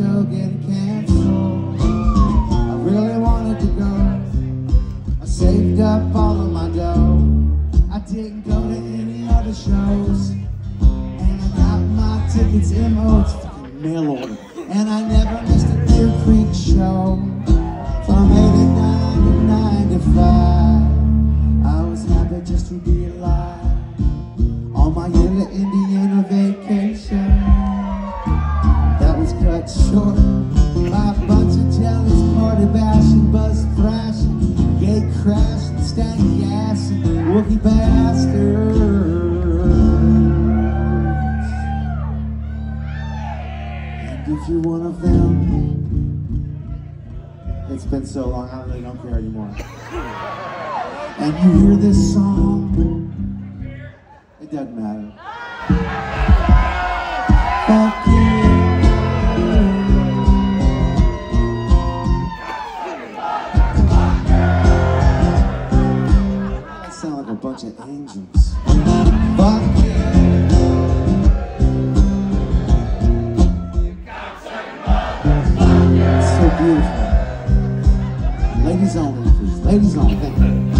show getting canceled. I really wanted to go. I saved up all of my dough. I didn't go to any other shows. And I got my tickets in mail order. And I never missed a Deer Creek show. From 89 to 95. I was happy just to be alive. All my yellow Indiana Short My bunch of jealous party bashing, buzz thrashing, gay crashing, stanky and wookie bastards. And if you're one of them, it's been so long, I really don't care anymore. And you hear this song, it doesn't matter. Fuck you. Of angels. So beautiful. Ladies only, please. Ladies only. Thank you.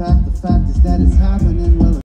fact, the fact is that it's happening. Well,